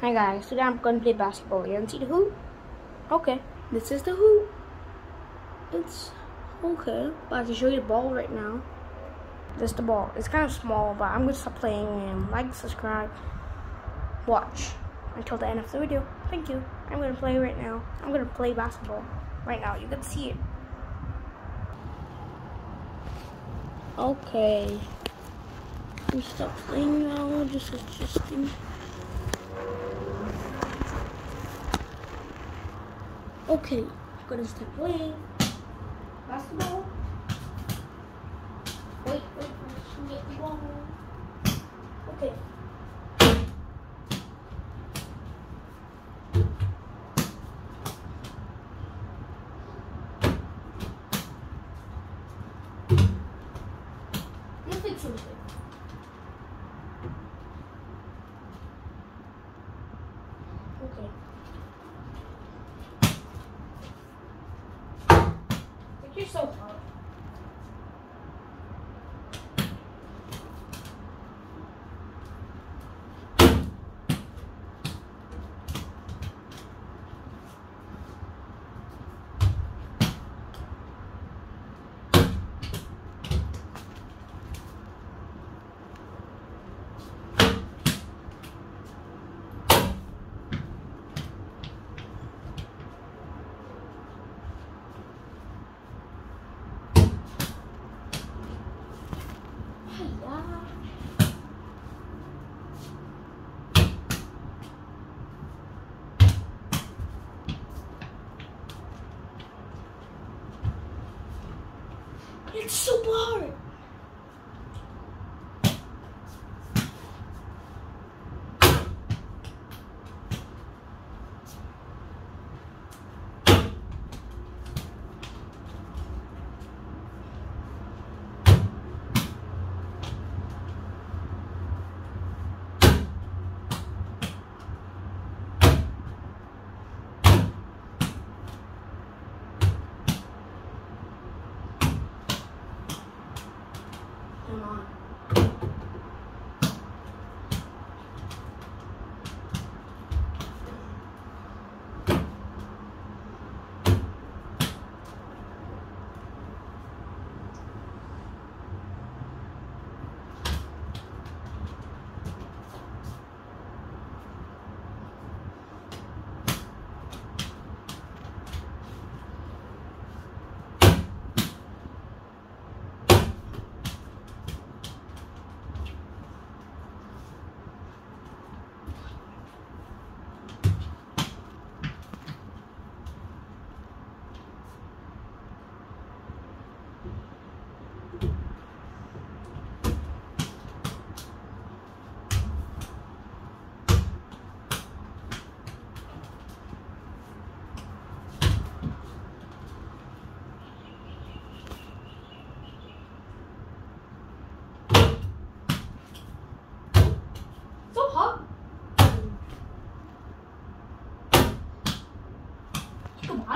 Hi guys, today I'm gonna play basketball. You want to see the hoop? Okay, this is the hoop. It's okay, but I can show you the ball right now. This is the ball. It's kind of small, but I'm gonna stop playing and like, subscribe, watch until the end of the video. Thank you. I'm gonna play right now. I'm gonna play basketball right now. You can see it. Okay. We stop playing now. This is Just adjusting. Okay, I'm gonna start playing basketball. Wait, wait, wait, get the ball. Okay. Let's fix something. Okay. Like you're so hot. It's so hard. ってない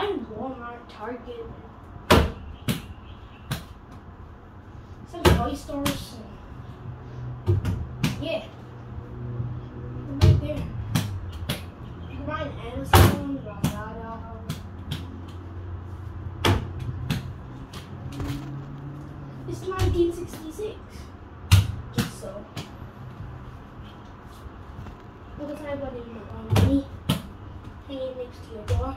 In Walmart, Target, some toy stores. Yeah. Right there. You can buy in Amazon, Lazada. It's 1966. Just so. At I put it on me. Hanging next to your door.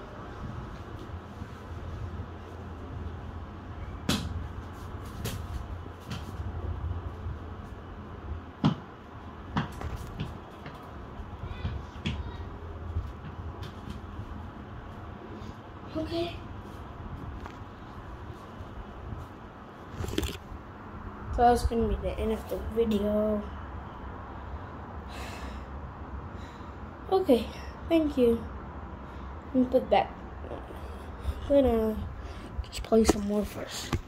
Okay. So that's gonna be the end of the video. Okay, thank you. Let me put back gonna just play some more first.